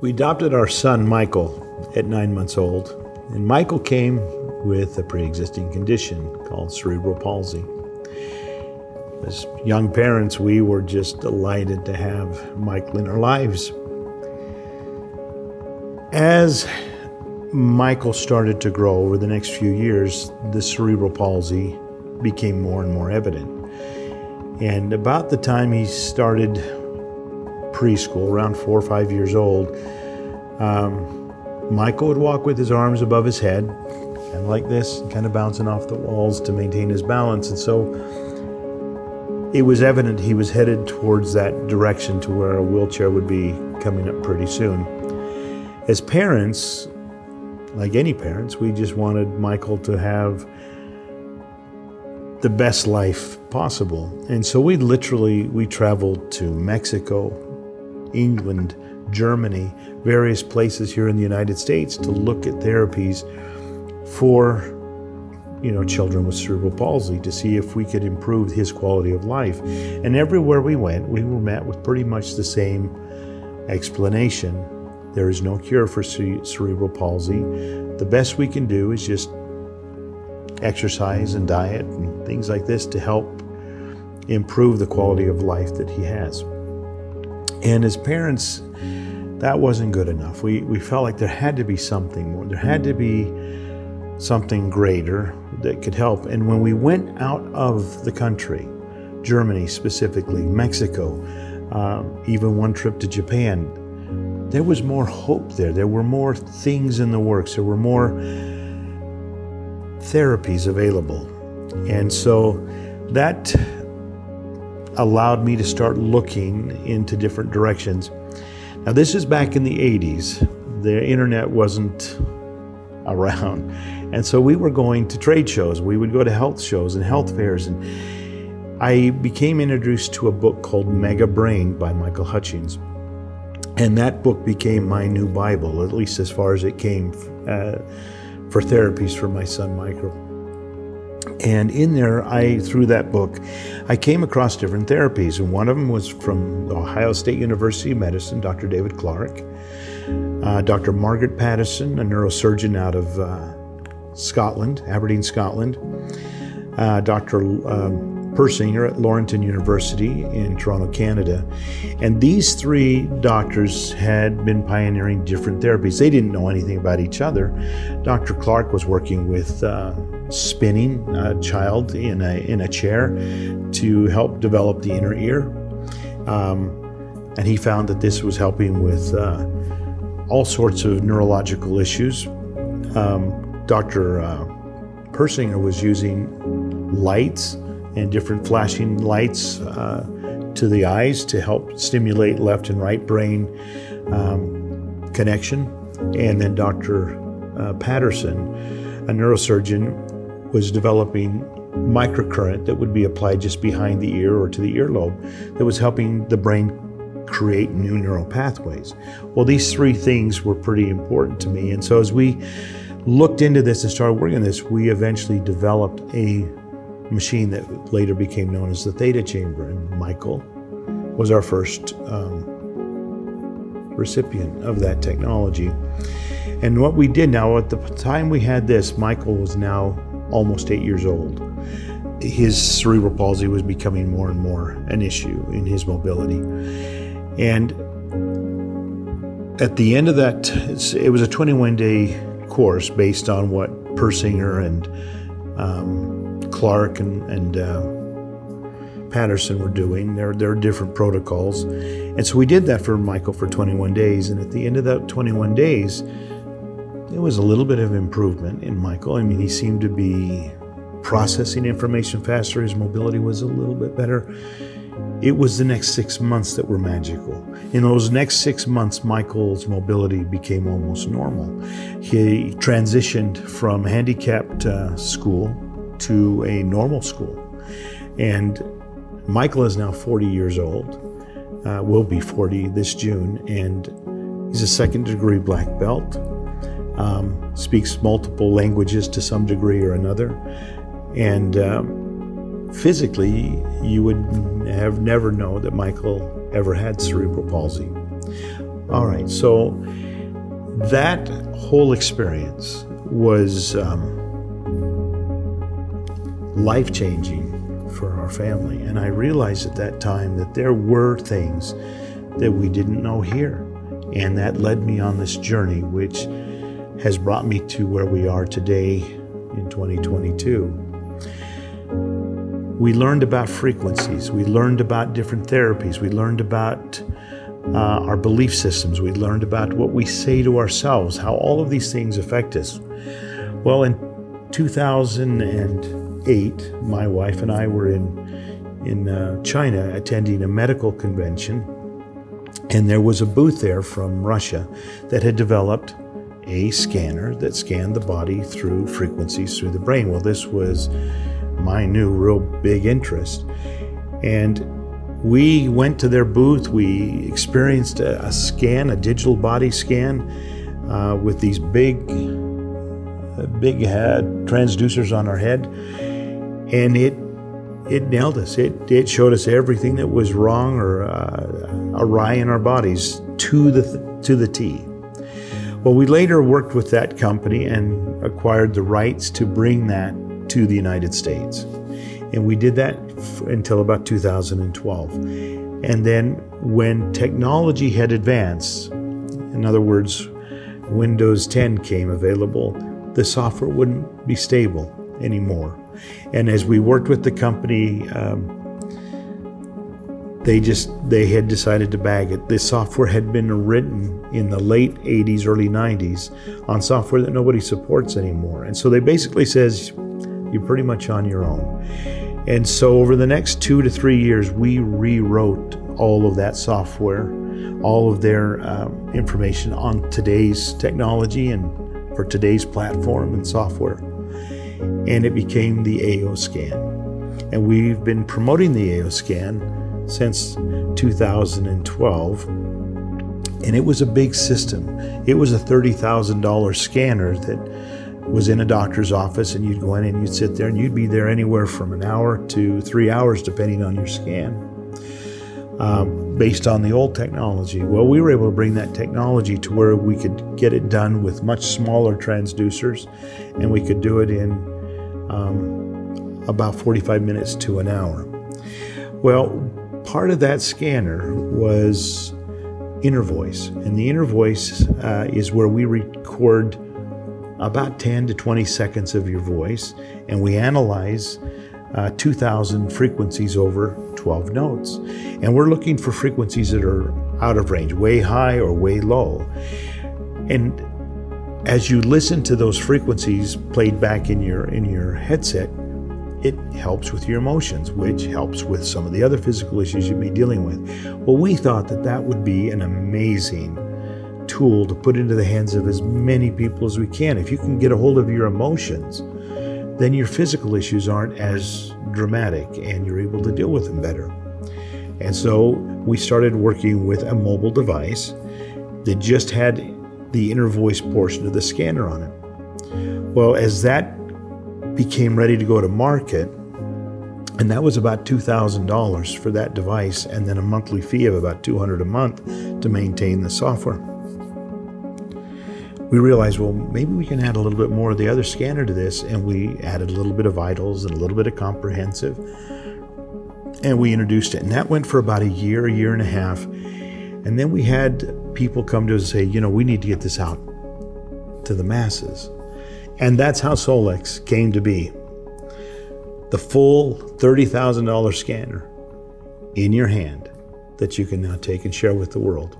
We adopted our son, Michael, at nine months old, and Michael came with a pre existing condition called cerebral palsy. As young parents, we were just delighted to have Michael in our lives. As Michael started to grow over the next few years, the cerebral palsy became more and more evident. And about the time he started preschool, around four or five years old, um, Michael would walk with his arms above his head, and like this, kind of bouncing off the walls to maintain his balance. And so it was evident he was headed towards that direction to where a wheelchair would be coming up pretty soon. As parents, like any parents, we just wanted Michael to have the best life possible. And so we literally we traveled to Mexico, England, Germany, various places here in the United States to look at therapies for you know children with cerebral palsy to see if we could improve his quality of life. And everywhere we went, we were met with pretty much the same explanation. There is no cure for cerebral palsy. The best we can do is just exercise and diet and things like this to help improve the quality of life that he has. And as parents, that wasn't good enough. We, we felt like there had to be something more. There had to be something greater that could help. And when we went out of the country, Germany specifically, Mexico, uh, even one trip to Japan, there was more hope there. There were more things in the works. There were more therapies available. And so that allowed me to start looking into different directions. Now, this is back in the 80s. The internet wasn't around. And so we were going to trade shows. We would go to health shows and health fairs. And I became introduced to a book called Mega Brain by Michael Hutchison. And that book became my new Bible, at least as far as it came. Uh, for therapies for my son Michael. And in there, I through that book, I came across different therapies, and one of them was from Ohio State University of Medicine, Dr. David Clark, uh, Dr. Margaret Patterson, a neurosurgeon out of uh, Scotland, Aberdeen, Scotland, uh, Dr. Persinger at Laurentian University in Toronto, Canada. And these three doctors had been pioneering different therapies. They didn't know anything about each other. Dr. Clark was working with uh, spinning a child in a, in a chair to help develop the inner ear. Um, and he found that this was helping with uh, all sorts of neurological issues. Um, Dr. Uh, Persinger was using lights and different flashing lights uh, to the eyes to help stimulate left and right brain um, connection. And then Dr. Uh, Patterson, a neurosurgeon, was developing microcurrent that would be applied just behind the ear or to the earlobe that was helping the brain create new neural pathways. Well, these three things were pretty important to me. And so as we looked into this and started working on this, we eventually developed a machine that later became known as the Theta Chamber. And Michael was our first um, recipient of that technology. And what we did now, at the time we had this, Michael was now almost eight years old. His cerebral palsy was becoming more and more an issue in his mobility. And at the end of that, it was a 21 day course based on what Persinger and um, Clark and, and uh, Patterson were doing. There, there are different protocols. And so we did that for Michael for 21 days. And at the end of that 21 days, there was a little bit of improvement in Michael. I mean, he seemed to be processing information faster, his mobility was a little bit better. It was the next six months that were magical. In those next six months, Michael's mobility became almost normal. He transitioned from handicapped uh, school to a normal school. And Michael is now 40 years old, uh, will be 40 this June, and he's a second degree black belt, um, speaks multiple languages to some degree or another. And um, physically, you would have never known that Michael ever had cerebral palsy. All right, so that whole experience was um, life changing for our family. And I realized at that time that there were things that we didn't know here. And that led me on this journey, which has brought me to where we are today in 2022. We learned about frequencies, we learned about different therapies, we learned about uh, our belief systems, we learned about what we say to ourselves, how all of these things affect us. Well, in 2008, my wife and I were in in uh, China attending a medical convention, and there was a booth there from Russia that had developed a scanner that scanned the body through frequencies through the brain. Well, this was my new real big interest. And we went to their booth. We experienced a, a scan, a digital body scan, uh, with these big, uh, big head transducers on our head, and it it nailed us. It it showed us everything that was wrong or uh, awry in our bodies to the to the T. Well, we later worked with that company and acquired the rights to bring that to the United States. And we did that f- until about 2012. And then when technology had advanced, in other words, Windows 10 came available, the software wouldn't be stable anymore. And as we worked with the company, um, they just they had decided to bag it. This software had been written in the late 80s, early 90s on software that nobody supports anymore. And so they basically says you're pretty much on your own. And so over the next two to three years, we rewrote all of that software, all of their um, information on today's technology and for today's platform and software. And it became the AO scan. And we've been promoting the AO scan since 2012. And it was a big system. It was a $30,000 scanner that was in a doctor's office, and you'd go in and you'd sit there, and you'd be there anywhere from an hour to three hours, depending on your scan, um, based on the old technology. Well, we were able to bring that technology to where we could get it done with much smaller transducers, and we could do it in um, about 45 minutes to an hour. Well, part of that scanner was inner voice. And the inner voice uh, is where we record about 10 to 20 seconds of your voice and we analyze uh, 2,000 frequencies over 12 notes. And we're looking for frequencies that are out of range, way high or way low. And as you listen to those frequencies played back in your in your headset, it helps with your emotions, which helps with some of the other physical issues you'd be dealing with. Well, we thought that that would be an amazing tool to put into the hands of as many people as we can. If you can get a hold of your emotions, then your physical issues aren't as dramatic and you're able to deal with them better. And so we started working with a mobile device that just had the inner voice portion of the scanner on it. Well, as that became ready to go to market, and that was about $2,000 for that device, and then a monthly fee of about 200 a month to maintain the software. We realized, well, maybe we can add a little bit more of the other scanner to this, and we added a little bit of vitals and a little bit of comprehensive, and we introduced it. And that went for about a year, a year and a half. And then we had people come to us and say, you know, we need to get this out to the masses. And that's how Solex came to be. The full $30,000 scanner in your hand that you can now take and share with the world.